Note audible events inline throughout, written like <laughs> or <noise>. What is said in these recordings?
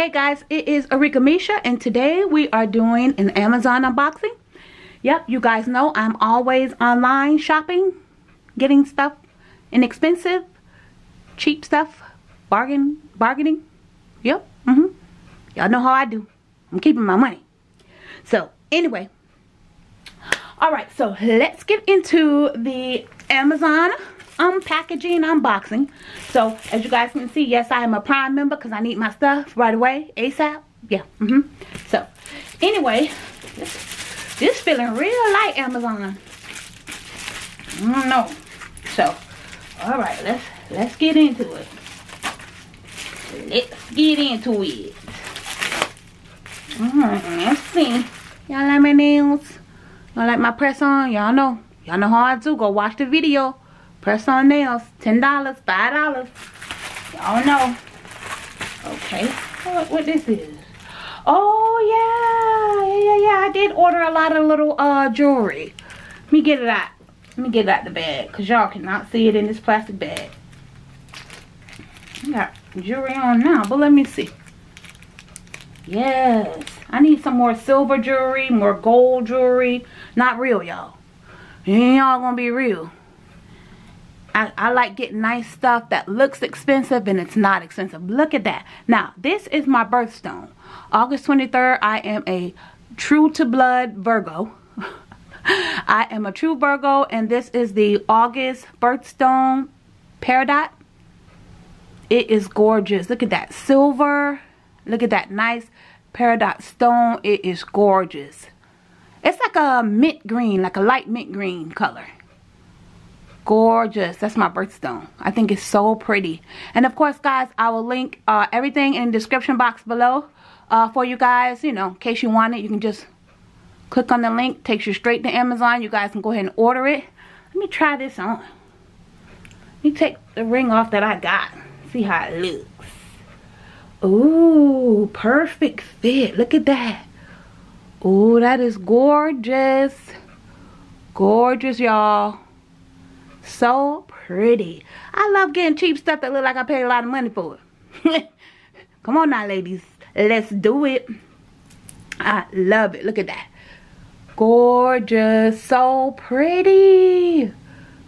Hey guys, it is Arickamisha and today we are doing an Amazon unboxing. Yep, you guys know I'm always online shopping, getting stuff inexpensive, cheap stuff, bargain, bargaining. Yep, mm-hmm. Y'all know how I do. I'm keeping my money. So, anyway. Alright, so let's get into the Amazon unpackaging unboxing. So, as you guys can see, yes, I am a Prime member because I need my stuff right away, ASAP. Yeah, mm-hmm. So, anyway, this, this feeling real light, Amazon. I don't know. So, alright, let's, let's get into it. Let's get into it. Alright, let's see. Y'all like my nails? Y'all like my press on? Y'all know. Y'all know how I do. Go watch the video. Press on nails. $10, $5. Y'all know. Okay. What, what this is? Oh, yeah. Yeah, yeah, yeah. I did order a lot of little uh jewelry. Let me get it out. Let me get it out the bag. Because y'all cannot see it in this plastic bag. I got jewelry on now. But let me see. Yes. I need some more silver jewelry. More gold jewelry. Not real, y'all. Ain't all gonna be real. I, I, like getting nice stuff that looks expensive and it's not expensive. Look at that. Now, this is my birthstone. August 23rd, I am a true to blood Virgo. <laughs> I am a true Virgo and this is the August birthstone peridot. It is gorgeous. Look at that silver. Look at that nice peridot stone. It is gorgeous. It's like a mint green, like a light mint green color gorgeous. That's my birthstone. I think it's so pretty. And of course guys i will link uh, everything in the description box below uh, for you guys you know in case you want it you can just click on the link takes you straight to amazon. You guys can go ahead and order it. Let me try this on. Let me take the ring off that i got. See how it looks. Ooh, perfect fit. Look at that. Ooh, that is gorgeous. Gorgeous y'all so pretty. I love getting cheap stuff that look like I paid a lot of money for. <laughs> Come on now, ladies. Let's do it. I love it. Look at that. Gorgeous. So pretty.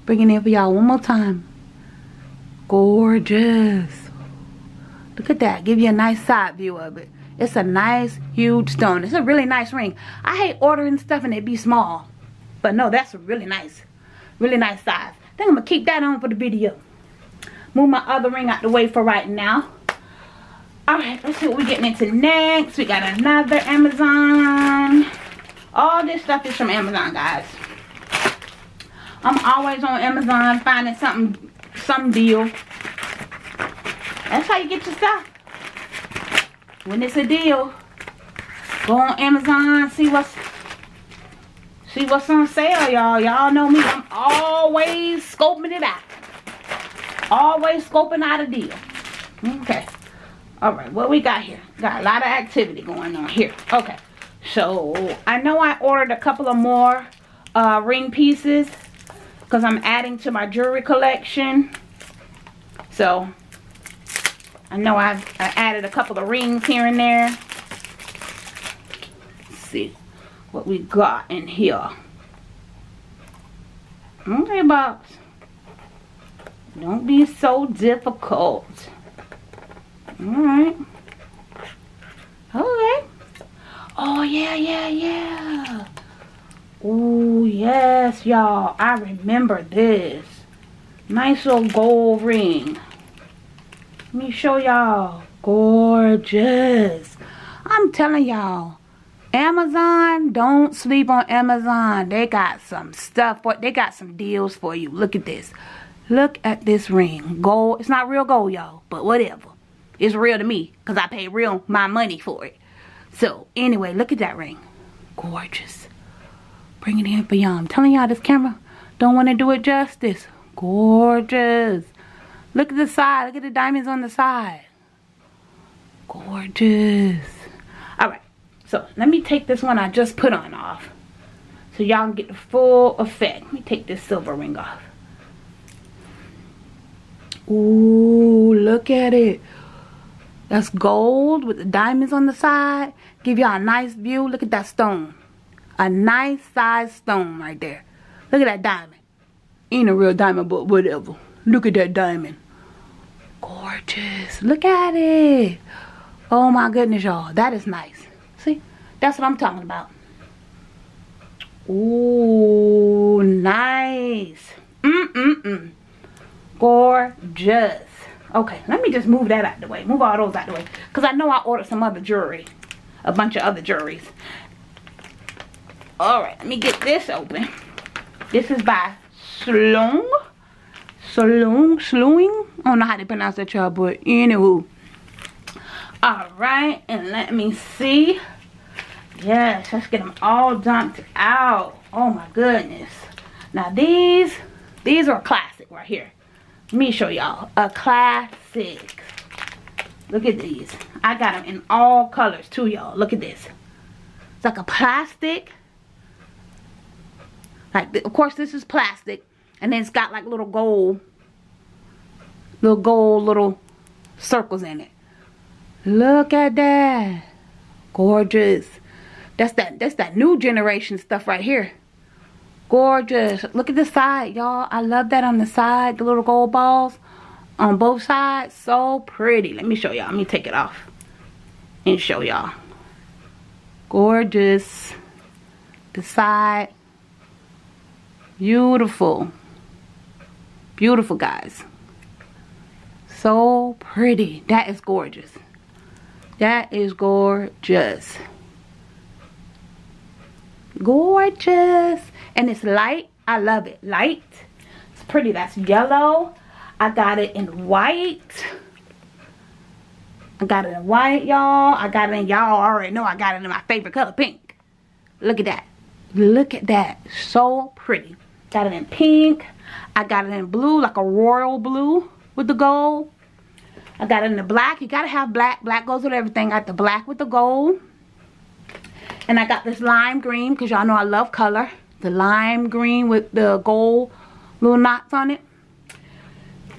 Bring it in for y'all one more time. Gorgeous. Look at that. Give you a nice side view of it. It's a nice, huge stone. It's a really nice ring. I hate ordering stuff and it be small. But no, that's really nice. Really nice size think I'm to keep that on for the video. Move my other ring out the way for right now. Alright, let's see what we're getting into next. We got another Amazon. All this stuff is from Amazon, guys. I'm always on Amazon finding something, some deal. That's how you get your stuff. When it's a deal, go on Amazon, see what's See what's on sale, y'all. Y'all know me. I'm always scoping it out. Always scoping out a deal. Okay. Alright, what we got here? Got a lot of activity going on here. Okay. So, I know I ordered a couple of more uh, ring pieces. Because I'm adding to my jewelry collection. So, I know I've I added a couple of rings here and there. Let's see what we got in here. Okay, box. Don't be so difficult. Alright. Okay. Oh, yeah, yeah, yeah. Oh, yes, y'all. I remember this. Nice little gold ring. Let me show y'all. Gorgeous. I'm telling y'all. Amazon, don't sleep on Amazon. They got some stuff, for, they got some deals for you. Look at this. Look at this ring. Gold. It's not real gold, y'all, but whatever. It's real to me because I paid real my money for it. So, anyway, look at that ring. Gorgeous. Bring it in for y'all. I'm telling y'all this camera don't want to do it justice. Gorgeous. Look at the side. Look at the diamonds on the side. Gorgeous. So let me take this one I just put on off. So y'all can get the full effect. Let me take this silver ring off. Ooh, look at it. That's gold with the diamonds on the side. Give y'all a nice view. Look at that stone. A nice size stone right there. Look at that diamond. Ain't a real diamond, but whatever. Look at that diamond. Gorgeous. Look at it. Oh my goodness, y'all. That is nice. That's what I'm talking about. Ooh, nice. Mm-mm-mm. Gorgeous. Okay, let me just move that out the way. Move all those out the way. Because I know I ordered some other jewelry. A bunch of other jewelries. Alright, let me get this open. This is by Sloan. Sloan. Sloan. I don't know how to pronounce that, y'all. But anywho. Alright, and let me see. Yes, let's get them all dumped out. Oh my goodness. Now these, these are classic right here. Let me show y'all. A classic. Look at these. I got them in all colors too, y'all. Look at this. It's like a plastic. Like, of course, this is plastic. And then it's got like little gold, little gold little circles in it. Look at that. Gorgeous. That's that, that's that new generation stuff right here. Gorgeous. Look at the side y'all. I love that on the side the little gold balls on both sides. So pretty. Let me show y'all. Let me take it off and show y'all. Gorgeous. The side. Beautiful. Beautiful guys. So pretty. That is gorgeous. That is gorgeous gorgeous. And it's light. I love it. Light. It's pretty. That's yellow. I got it in white. I got it in white y'all. I got it in y'all already know i got it in my favorite color pink. Look at that. Look at that. So pretty. Got it in pink. I got it in blue like a royal blue with the gold. I got it in the black. You gotta have black. Black goes with everything. I got the black with the gold and I got this lime green because y'all know I love color. The lime green with the gold little knots on it.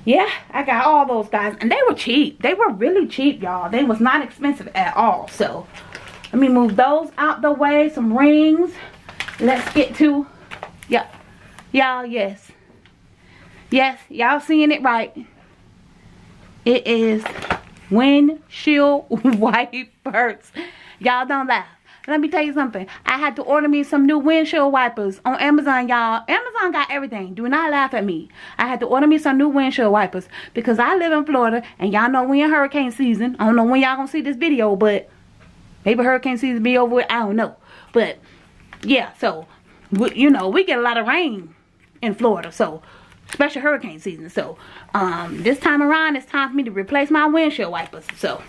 Yeah, I got all those guys. And they were cheap. They were really cheap, y'all. They was not expensive at all. So, let me move those out the way. Some rings. Let's get to, yeah. Y'all, yes. Yes, y'all seeing it right. It is windshield <laughs> wipers. Y'all don't laugh. Let me tell you something. I had to order me some new windshield wipers on Amazon, y'all. Amazon got everything. Do not laugh at me. I had to order me some new windshield wipers because I live in Florida and y'all know we in hurricane season. I don't know when y'all gonna see this video, but maybe hurricane season be over with. I don't know. But yeah, so we, you know, we get a lot of rain in Florida. So special hurricane season. So um, this time around, it's time for me to replace my windshield wipers. So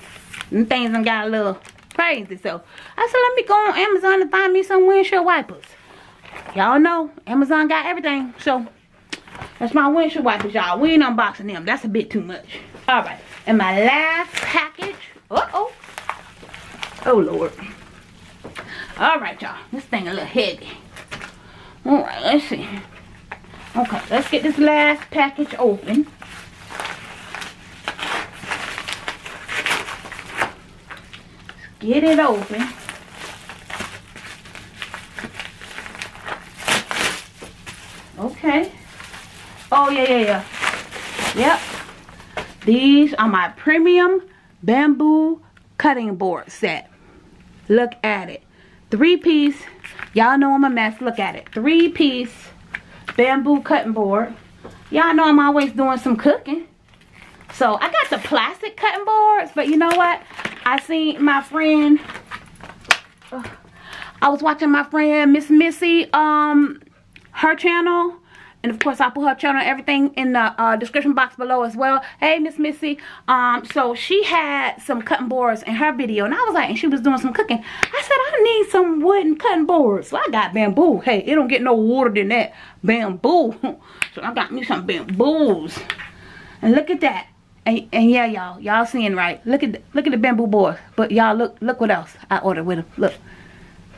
things done got a little crazy. So I said, let me go on Amazon and find me some windshield wipers. Y'all know Amazon got everything. So that's my windshield wipers, y'all. We ain't unboxing them. That's a bit too much. All right. And my last package. Uh-oh. Oh, Lord. All right, y'all. This thing a little heavy. All right, let's see. Okay, let's get this last package open. Get it open. Okay. Oh, yeah, yeah, yeah. Yep. These are my premium bamboo cutting board set. Look at it. Three piece. Y'all know I'm a mess. Look at it. Three piece bamboo cutting board. Y'all know I'm always doing some cooking. So I got the plastic cutting boards, but you know what? I seen my friend, uh, I was watching my friend Miss Missy, um, her channel. And of course, I'll put her channel and everything in the uh, description box below as well. Hey, Miss Missy. Um, so she had some cutting boards in her video. And I was like, and she was doing some cooking. I said, I need some wooden cutting boards. So I got bamboo. Hey, it don't get no water than that. Bamboo. <laughs> so I got me some bamboos. And look at that. And, and yeah, y'all, y'all seeing right. Look at the, look at the bamboo board. But y'all look look what else I ordered with them. Look,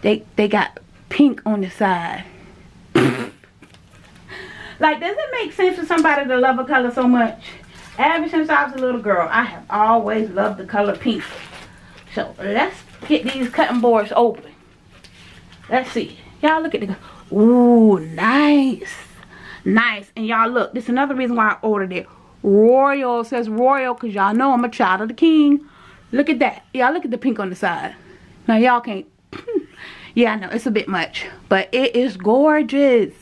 they they got pink on the side. <laughs> like, does it make sense for somebody to love a color so much Ever since I was a little girl, I have always loved the color pink. So let's get these cutting boards open. Let's see. Y'all look at the... Ooh, nice. Nice. And y'all look, this is another reason why I ordered it. Royal says royal because y'all know I'm a child of the king. Look at that. Y'all look at the pink on the side. Now y'all can't. <laughs> yeah, I know it's a bit much. But it is gorgeous.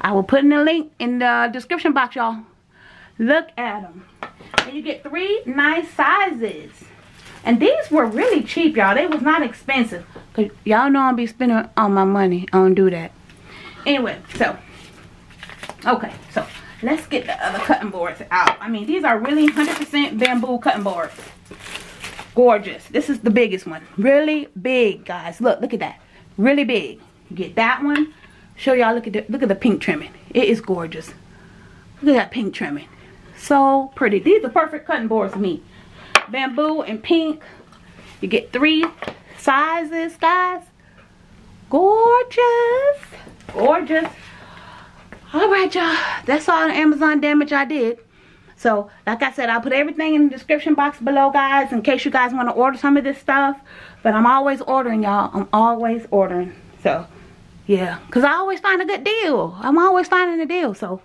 I will put in a link in the description box, y'all. Look at them. And you get three nice sizes. And these were really cheap, y'all. They was not expensive. Because y'all know I'll be spending all my money. I don't do that. Anyway, so. Okay, so let's get the other cutting boards out. I mean, these are really 100% bamboo cutting boards. Gorgeous. This is the biggest one. Really big, guys. Look, look at that. Really big. Get that one. Show y'all, look at the, look at the pink trimming. It is gorgeous. Look at that pink trimming. So pretty. These are perfect cutting boards for me. Bamboo and pink. You get three sizes, guys. Gorgeous. Gorgeous. Alright, y'all. That's all the Amazon damage I did. So, like I said, I'll put everything in the description box below, guys, in case you guys want to order some of this stuff. But I'm always ordering, y'all. I'm always ordering. So, yeah. Because I always find a good deal. I'm always finding a deal. So,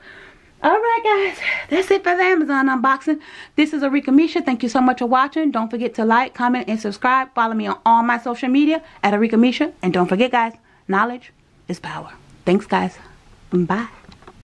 alright, guys. That's it for the Amazon unboxing. This is Arickamisha. Thank you so much for watching. Don't forget to like, comment, and subscribe. Follow me on all my social media at Arickamisha. And don't forget, guys, knowledge is power. Thanks, guys. Bye.